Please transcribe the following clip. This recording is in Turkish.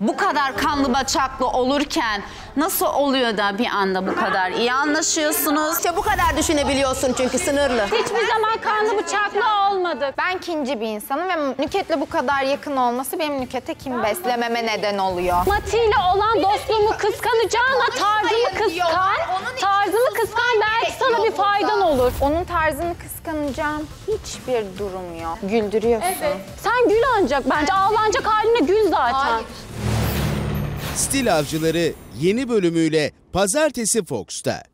Bu kadar kanlı bıçaklı olurken nasıl oluyor da bir anda bu kadar iyi anlaşıyorsunuz? İşte bu kadar düşünebiliyorsun çünkü sınırlı. Hiçbir zaman kanlı bıçaklı olmadık. Ben kinci bir insanım ve Nüket'le bu kadar yakın olması benim Nüket'e kin beslememe neden oluyor. Mati ile olan dostluğumu kıskanacağına tarzımı kıskan. Tarzımı kıskan belki sana bir faydan olur. Onun tarzını kıskanacağım hiçbir durum yok. Güldürüyorsun. Sen gül ancak bence ağlanacak haline gül zaten. Stil Avcıları yeni bölümüyle Pazartesi Fox'ta.